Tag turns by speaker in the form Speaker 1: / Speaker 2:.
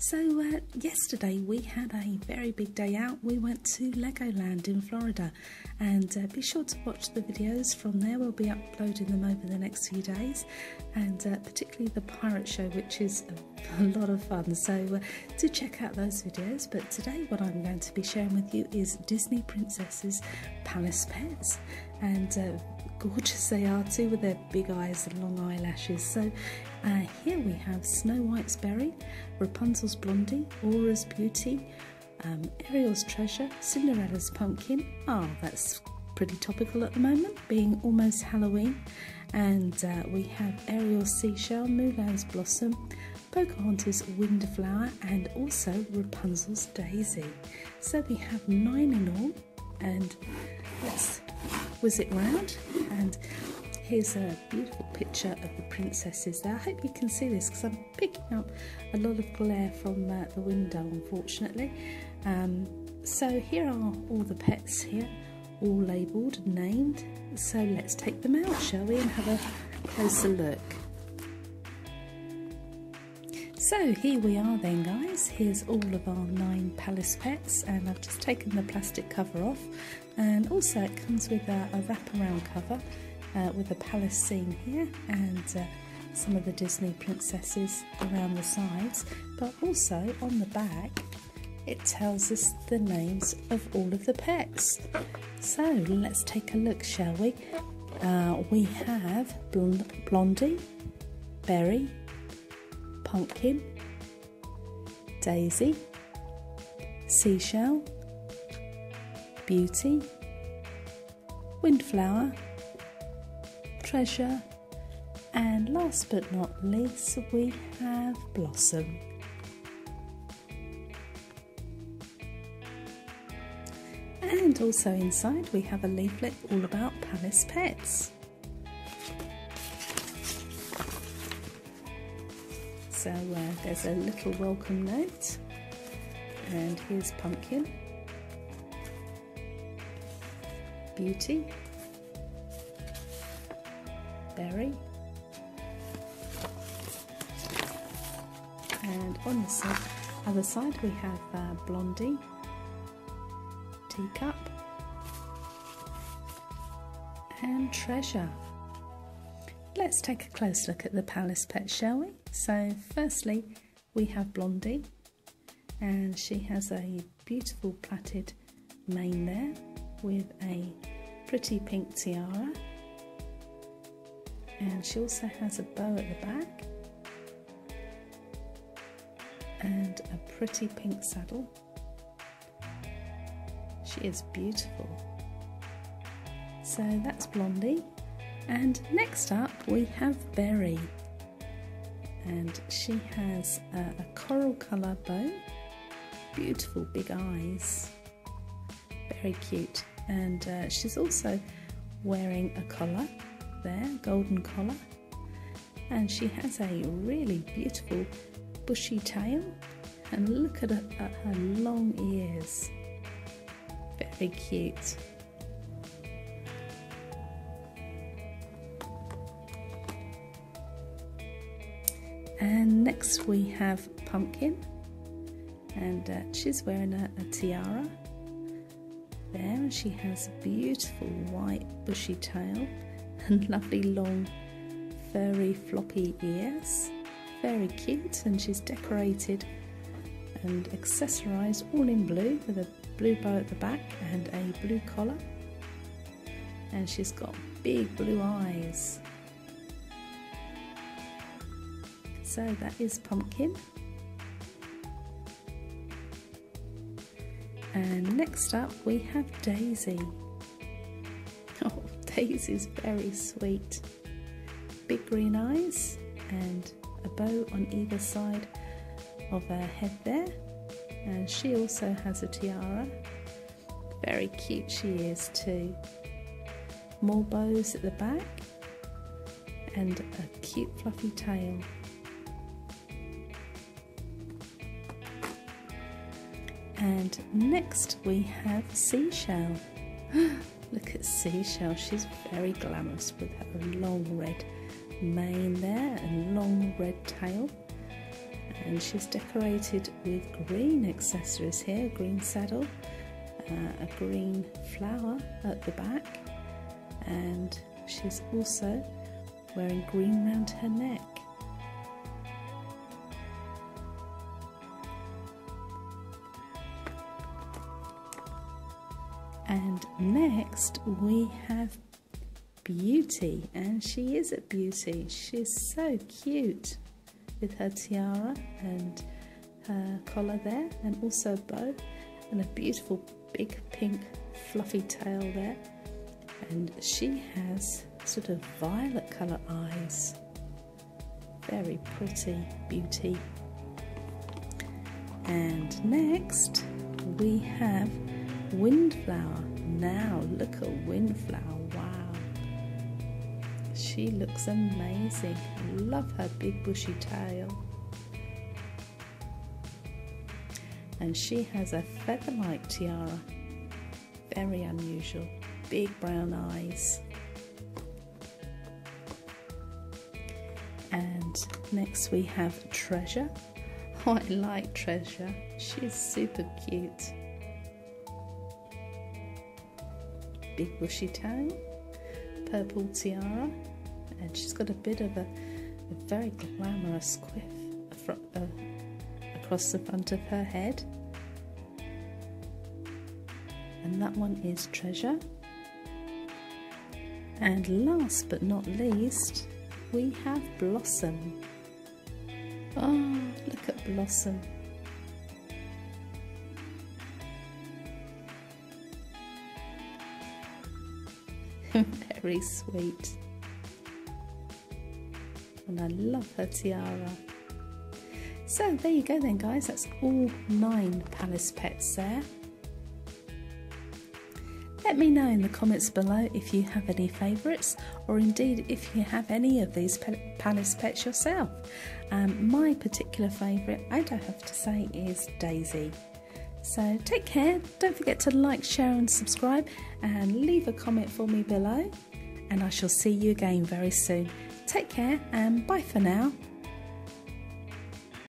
Speaker 1: So, uh, yesterday we had a very big day out. We went to Legoland in Florida, and uh, be sure to watch the videos from there. We'll be uploading them over the next few days, and uh, particularly the pirate show, which is a, a lot of fun. So, uh, do check out those videos. But today, what I'm going to be sharing with you is Disney Princesses Palace Pets, and uh, gorgeous they are too with their big eyes and long eyelashes. So uh, here we have Snow White's Berry, Rapunzel's Blondie, Aurora's Beauty, um, Ariel's Treasure, Cinderella's Pumpkin. Oh, that's pretty topical at the moment, being almost Halloween. And uh, we have Ariel's Seashell, Mulan's Blossom, Pocahontas' Windflower, and also Rapunzel's Daisy. So we have nine in all, and let's whiz it round. And here's a beautiful picture of the princesses there. I hope you can see this because I'm picking up a lot of glare from uh, the window, unfortunately. Um, so here are all the pets here, all labelled and named. So let's take them out, shall we, and have a closer look. So here we are then guys, here's all of our nine palace pets and I've just taken the plastic cover off and also it comes with a, a wraparound cover uh, with a palace scene here and uh, some of the Disney princesses around the sides but also on the back it tells us the names of all of the pets. So let's take a look shall we? Uh, we have Blondie, Berry, pumpkin, daisy, seashell, beauty, windflower, treasure, and last but not least, we have blossom. And also inside, we have a leaflet all about Palace Pets. So uh, there's a little welcome note, and here's Pumpkin, Beauty, Berry, and on the side, other side we have uh, Blondie, Teacup, and Treasure. Let's take a close look at the palace pet, shall we? So, firstly, we have Blondie, and she has a beautiful plaited mane there with a pretty pink tiara, and she also has a bow at the back and a pretty pink saddle. She is beautiful. So that's Blondie. And next up we have Berry. And she has a, a coral colour bow, beautiful big eyes, very cute. And uh, she's also wearing a collar there, golden collar. And she has a really beautiful bushy tail. And look at her, at her long ears, very cute. And next we have Pumpkin, and uh, she's wearing a, a tiara there, and she has a beautiful white bushy tail and lovely long furry floppy ears. Very cute, and she's decorated and accessorized all in blue with a blue bow at the back and a blue collar. And she's got big blue eyes So that is pumpkin. And next up we have Daisy. Oh, Daisy's very sweet. Big green eyes and a bow on either side of her head there. And she also has a tiara. Very cute she is too. More bows at the back and a cute fluffy tail. And next we have Seashell. Look at Seashell, she's very glamorous with her long red mane there and long red tail. and she's decorated with green accessories here green saddle uh, a green flower at the back and she's also wearing green round her neck and next we have beauty and she is a beauty. She's so cute with her tiara and her collar there and also a bow and a beautiful big pink fluffy tail there. And she has sort of violet colour eyes. Very pretty beauty. And next we have windflower. Now look at windflower. Wow. She looks amazing. Love her big bushy tail. And she has a feather-like tiara. Very unusual. Big brown eyes. And next we have treasure. Oh i like treasure. She's super cute big bushy tail purple tiara and she's got a bit of a, a very glamorous quiff uh, across the front of her head. And that one is treasure. And last but not least we have blossom. Oh look at blossom very sweet and I love her tiara so there you go then guys that's all nine palace pets there let me know in the comments below if you have any favourites or indeed if you have any of these palace pets yourself. Um, my particular favourite, I don't have to say, is Daisy. So take care, don't forget to like, share, and subscribe, and leave a comment for me below. And I shall see you again very soon. Take care and bye for now.